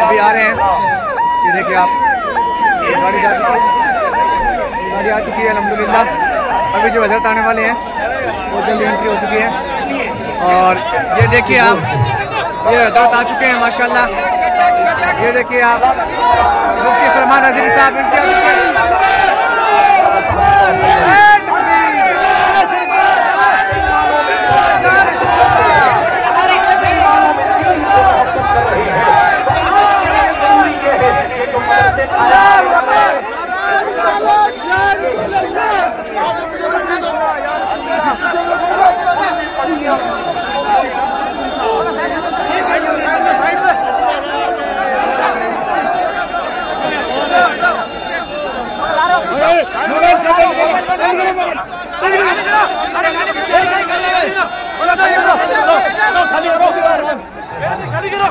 ابھی آ رہے ہیں۔ یہ دیکھیں آپ۔ گاڑی جا چکی ہے۔ گاڑی آ چکی ہے، الحمدللہ۔ ابھی جو حضرت آنے والے ہیں، وہ جلدی انٹری ہو چکی ہے۔ اور یہ دیکھیے آپ۔ یہ حضرت آ چکے ہیں، ماشاءاللہ۔ یہ دیکھیے آپ۔ مفتی سلمان حضری صاحب انٹری آ چکے ہیں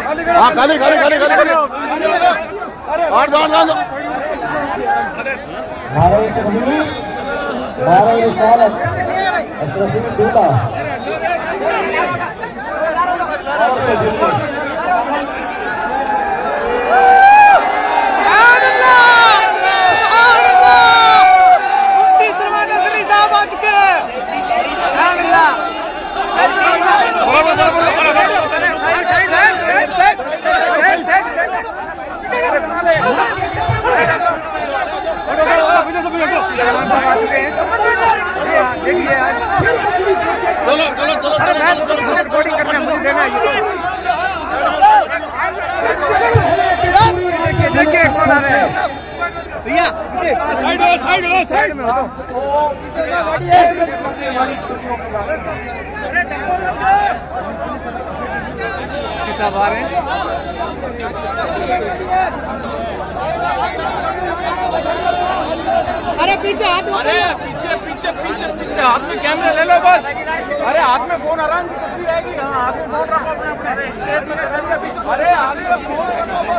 ہاں خالی خالی خالی خالی خالی آٹھ دو آٹھ دو نعرہ تکبیر نعرہ رسالت اشرفی دولا مفتی سلمان حضری صاحب آ چکے ہیں سبحان اللہ دیکھیے کون آ رہے ہیں بھیا سائڈ میں ہو تو مفتی صاحب آ رہے ہیں ارے پیچھے ہاتھ ارے پیچھے پیچھے پیچھے پیچھے ہاتھ میں کیمرہ لے لو بس ارے ہاتھ میں فون آرام سے تصویر آئے گی ہاں ہاتھ میں فون رکھو اپنے اپنے اسٹیج میں کر کے پیچھے ارے ہاتھ میں فون رکھو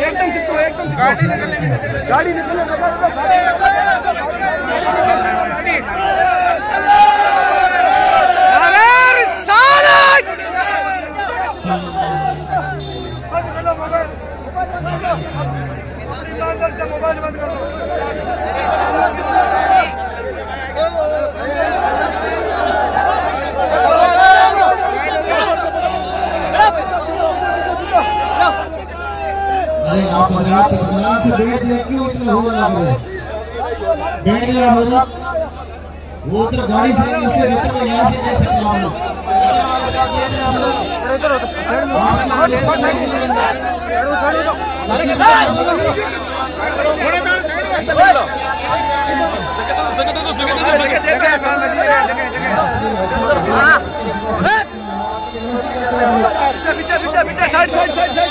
ایک دم چپکو ایک دم گاڑی نکلنے گاڑی نکلنے ارے رسالت ارے آپ حضرات اطمینان سے بیٹھ جائیں کیوں اتنا ہو لگ رہے ہیں بیٹھ جائیں حضرات وہ ادھر گاڑی سے نہیں اسے بہتر ہے یہاں سے کیسے کام ہو پیچھے پیچھے پیچھے، سائڈ سائڈ سائڈ سائڈ۔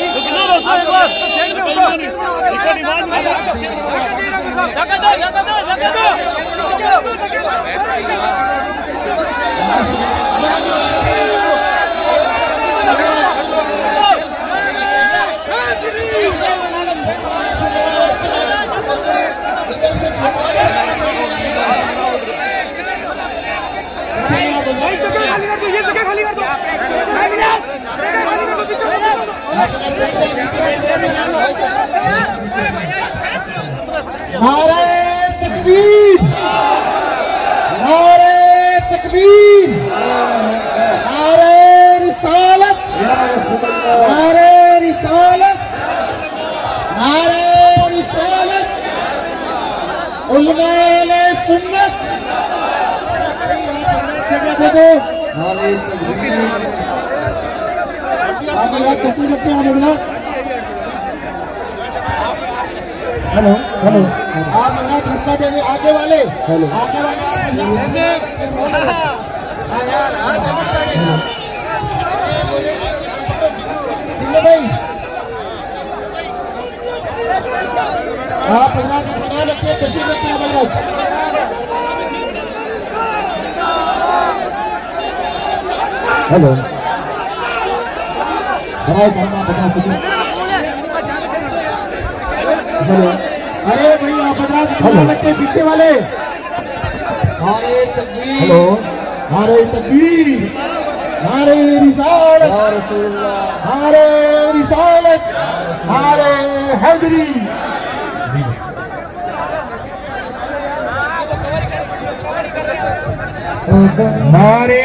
نعرہ تکبیر نعرہ تکبیر نعرہ رسالت نعرہ رسالت نعرہ رسالت علماء سنت۔ جگہ دے دو آپ حضرات تصویر رکھتے ہیں آپ حضرات ہلو ہلو آپ حضرات آگے والے ہلو بھائی بنا رکھے ہلو برائے کرنا بتا سکیں ارے بھائی آپ بتا سکتے پیچھے والے۔ ہلو۔ نعرہ تکبیر۔ نعرہ رسالت۔ نعرہ رسالت۔ نعرہ حیدری۔ نعرہ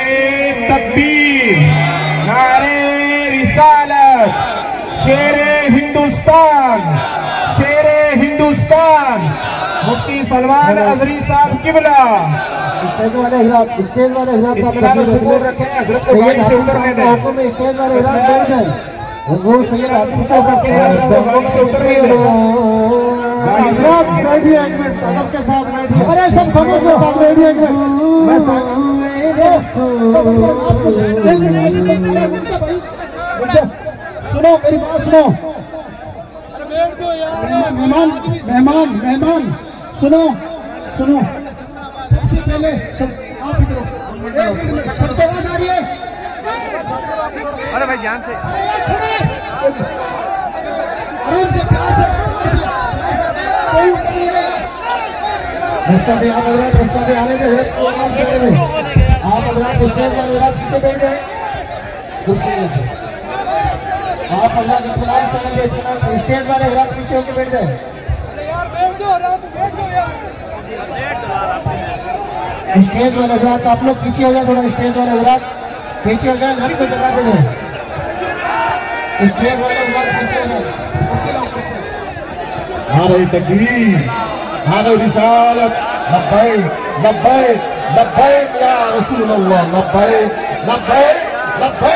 تکبیر۔ نعرہ رسالت۔ شیر ہندوستان شیر ہندوستان مفتی سلمان عزری صاحب قبلہ اسٹیج والے حضرات اسٹیج والے حضرات کا سکون رکھیں حضرت کو گاڑی سے اترنے دیں حکم اسٹیج والے حضرات بیٹھ جائیں حضور سید حافظ صاحب کے گاڑی سے اترنے دیں حضرات بیٹھیے ایک منٹ ادب کے ساتھ بیٹھیے ارے سب خاموش کے ساتھ بیٹھیے ایک میں ساتھ سنو میری بات سنو۔ مہمان مہمان مہمان سنو سنو۔ سب سے پہلے آپ ادھر سب کو آواز آ رہی ہے؟ ارے بھائی جان سے۔ رستہ بھی آپ حضرات رستہ بھی آنے دے۔ آپ حضرات اسٹیج والے پیچھے بیٹھ جائیں۔ دوسرے آپ اللہ کے اطمینان سے اللہ کے اطمینان سے اسٹیج والے رات پیچھے ہو کے بیٹھ جائے اسٹیج والے حضرات، آپ لوگ پیچھے ہو جائے تھوڑا اسٹیج والے حضرات۔ پیچھے ہو جائے گھر کو جگہ دے دیں۔ اسٹیج والے حضرات پیچھے ہو جائے ہاں تکبیر ہاں رسالت۔ لبیک لبیک لبیک یا رسول اللہ، لبیک لبیک لبیک۔